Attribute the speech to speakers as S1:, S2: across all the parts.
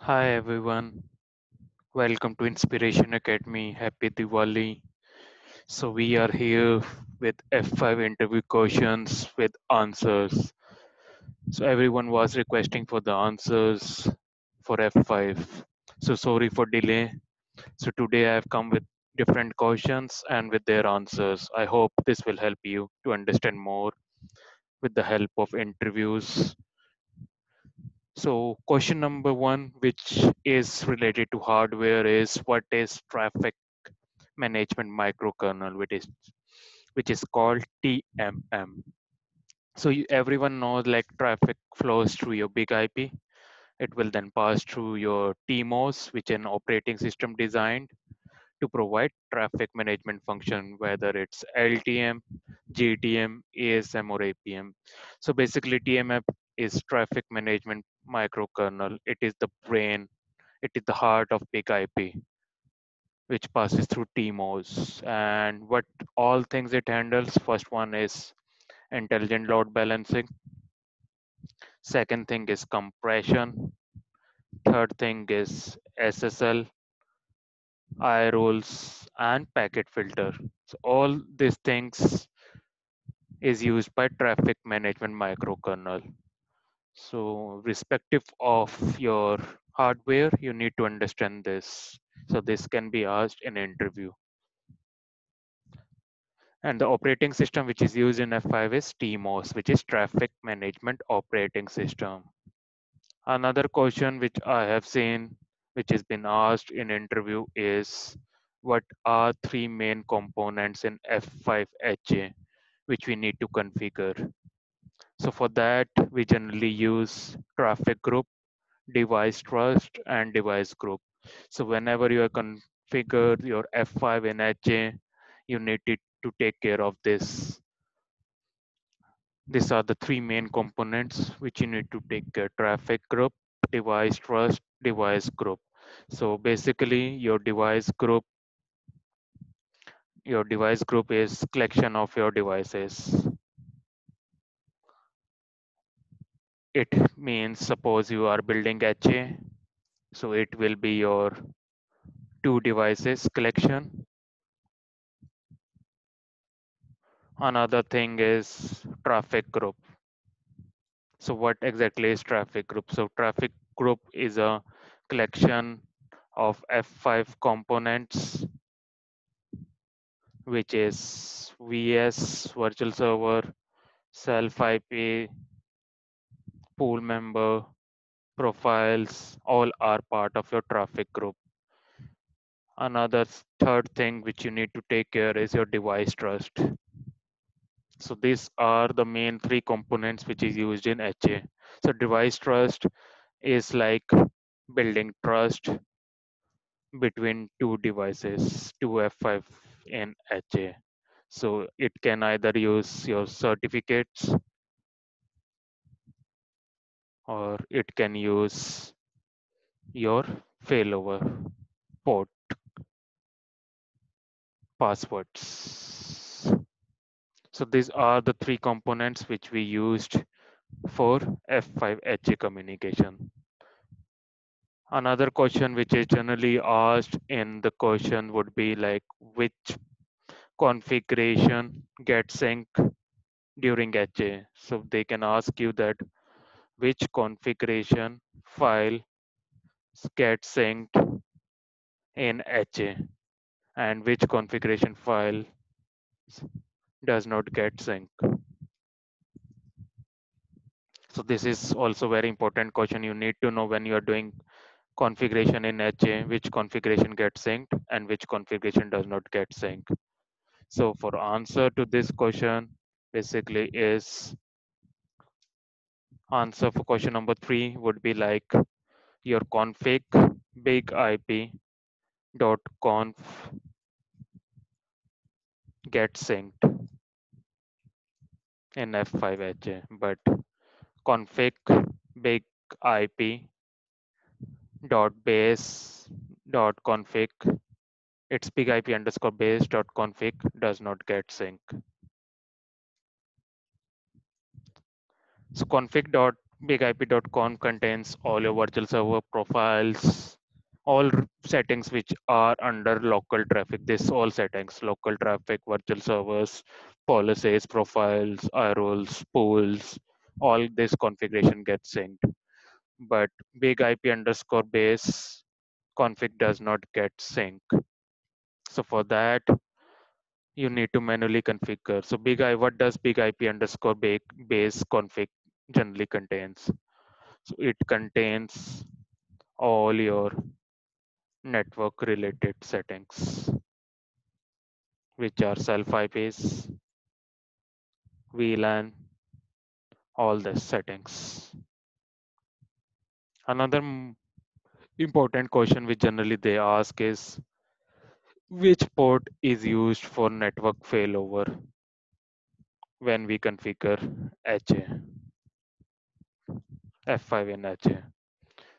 S1: Hi everyone, welcome to Inspiration Academy. Happy Diwali. So, we are here with F5 interview questions with answers. So, everyone was requesting for the answers for F5. So, sorry for delay. So, today I have come with different questions and with their answers. I hope this will help you to understand more with the help of interviews So question number one, which is related to hardware, is what is traffic management microkernel, which is which is called TMM. So you, everyone knows like traffic flows through your big IP. It will then pass through your TMOS, which an operating system designed to provide traffic management function, whether it's LTM, GTM, ASM, or APM. So basically, TMM is traffic management microkernel. It is the brain, it is the heart of big IP, which passes through TMOS. And what all things it handles, first one is intelligent load balancing. Second thing is compression. Third thing is SSL, iRules, and packet filter. So all these things is used by traffic management microkernel. So respective of your hardware, you need to understand this. So this can be asked in interview. And the operating system which is used in F5 is TMOS, which is Traffic Management Operating System. Another question which I have seen, which has been asked in interview is, what are three main components in F5HA which we need to configure? So for that, we generally use traffic group, device trust, and device group. So whenever you are configure your F5 in HA, you need it to take care of this. These are the three main components which you need to take care, traffic group, device trust, device group. So basically your device group, your device group is collection of your devices. It means suppose you are building HA, so it will be your two devices collection. Another thing is traffic group. So what exactly is traffic group? So traffic group is a collection of F5 components, which is VS, virtual server, self IP, pool member, profiles, all are part of your traffic group. Another third thing which you need to take care is your device trust. So these are the main three components which is used in HA. So device trust is like building trust between two devices, two F5 in HA. So it can either use your certificates or it can use your failover port passwords. So these are the three components which we used for F5 HA communication. Another question which is generally asked in the question would be like which configuration gets synced during HA. So they can ask you that which configuration file gets synced in HA and which configuration file does not get synced. So this is also very important question. You need to know when you are doing configuration in HA, which configuration gets synced and which configuration does not get synced. So for answer to this question, basically is answer for question number three would be like your config big IP dot conf get synced in F5HA, but config big IP dot base dot config its big IP underscore base dot config does not get sync. So config dot BigIP.conf contains all your virtual server profiles, all settings which are under local traffic. This all settings, local traffic, virtual servers, policies, profiles, iRules, pools, all this configuration gets synced. But big IP underscore base config does not get sync. So for that, you need to manually configure. So big I, what does big IP underscore base config generally contains? So it contains all your network related settings, which are self IPs, VLAN, all the settings. Another important question which generally they ask is which port is used for network failover when we configure HA, F5 in HA.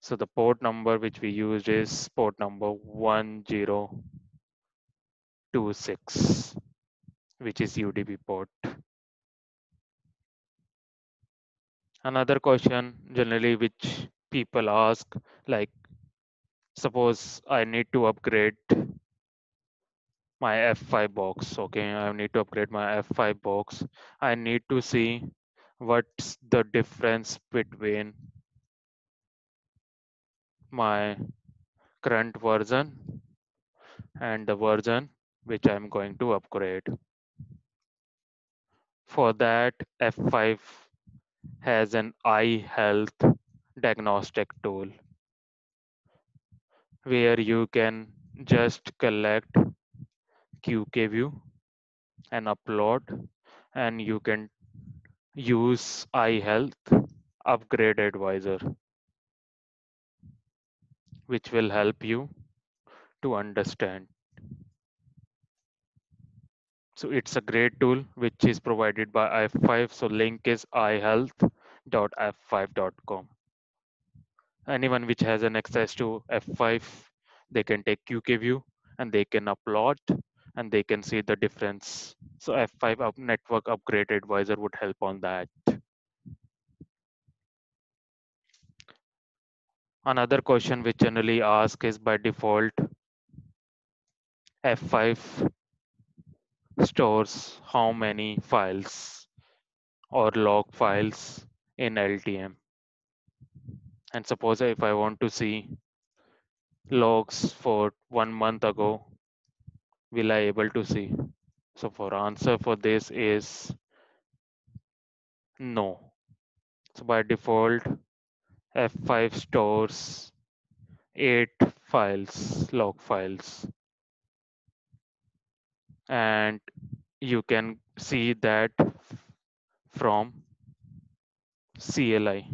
S1: So the port number which we used is port number 1026, which is UDP port. Another question generally which people ask like suppose I need to upgrade my F5 box. Okay, I need to upgrade my F5 box. I need to see what's the difference between my current version and the version which I'm going to upgrade. For that, F5 has an iHealth diagnostic tool where you can just collect QKView and upload and you can use iHealth upgrade advisor which will help you to understand. So it's a great tool which is provided by F5. So link is ihealth.f5.com. Anyone which has an access to F5, they can take QKView and they can upload and they can see the difference. So F5 up network upgrade advisor would help on that. Another question which generally ask is by default, F5 stores how many files or log files in LTM. And suppose if I want to see logs for one month ago, will I able to see? So for answer for this is no. So by default, F5 stores eight files, log files. And you can see that from CLI.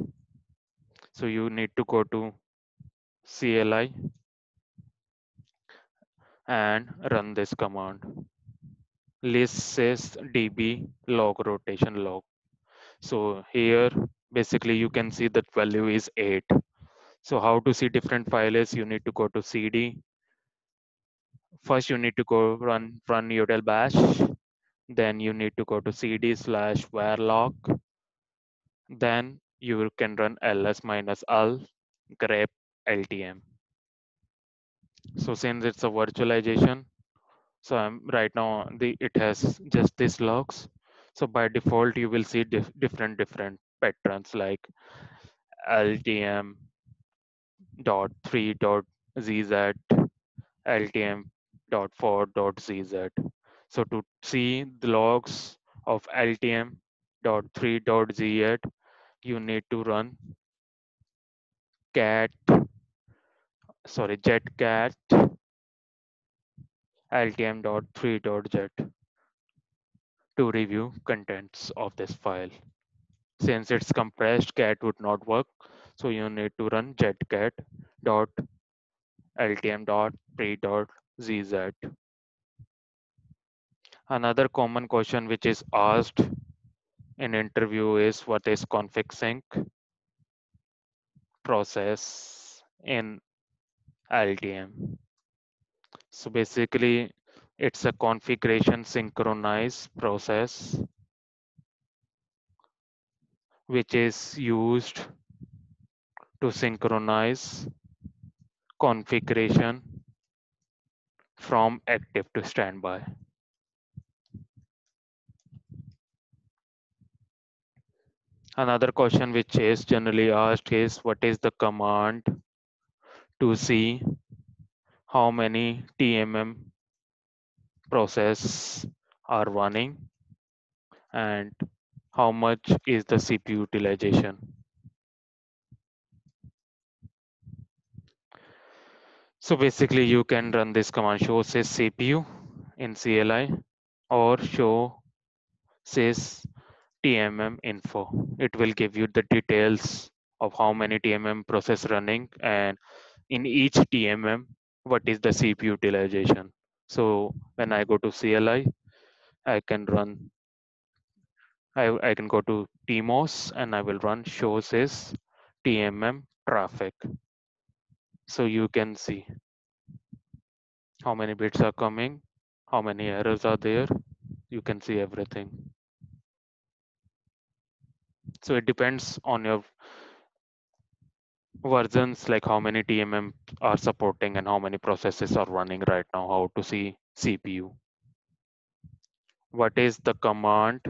S1: So you need to go to CLI and run this command. List sys db log rotation log. So here basically you can see that value is 8. So how to see different files? You need to go to cd. First you need to go run run util bash. Then you need to go to cd slash where log. Then you can run ls minus l grep ltm. So since it's a virtualization, so I'm right now the it has just these logs. So by default, you will see dif different different patterns like LTM dot three dot zz, LTM dot four dot zz. So to see the logs of LTM dot three dot zz, you need to run cat sorry zcat ltm.3.jet to review contents of this file. Since it's compressed, cat would not work. So you need to run zcat.ltm.pre.zz. Another common question which is asked in interview is what is config sync process in LTM. So basically, it's a configuration synchronize process which is used to synchronize configuration from active to standby. Another question which is generally asked is what is the command to see how many TMM process are running and how much is the CPU utilization. So basically you can run this command show sys CPU in CLI or show sys TMM info. It will give you the details of how many TMM process running and in each TMM, what is the CPU utilization. So when I go to CLI, I can run, I, I can go to TMOS and I will run show sys TMM traffic. So you can see how many bits are coming, how many errors are there. You can see everything. So it depends on your versions, like how many TMM are supporting and how many processes are running right now, how to see CPU. What is the command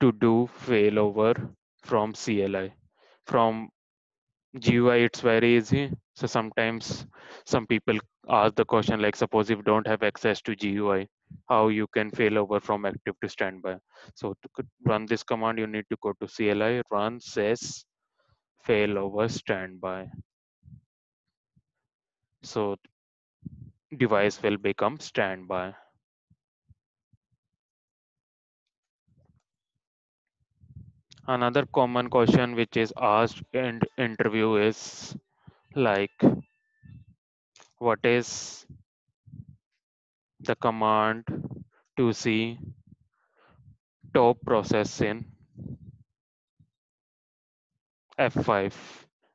S1: to do failover from CLI? From GUI, it's very easy. So sometimes some people ask the question like, suppose if you don't have access to GUI, how you can fail over from active to standby. So to run this command, you need to go to CLI, run sys failover standby. So device will become standby. Another common question which is asked in interview is like, what is the command to see top process in F5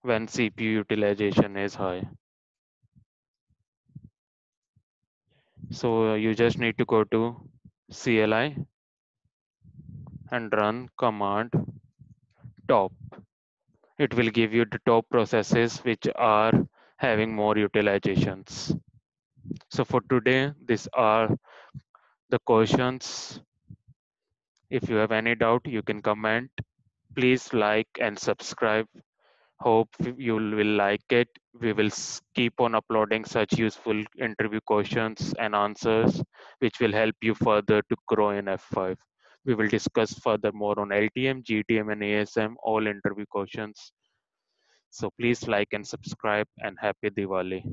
S1: when CPU utilization is high. So uh, you just need to go to CLI and run command top. It will give you the top processes which are having more utilizations. So for today, these are the questions. If you have any doubt, you can comment. Please like and subscribe. Hope you will like it. We will keep on uploading such useful interview questions and answers, which will help you further to grow in F5. We will discuss further more on LTM, GTM, and ASM, all interview questions. So please like and subscribe and happy Diwali.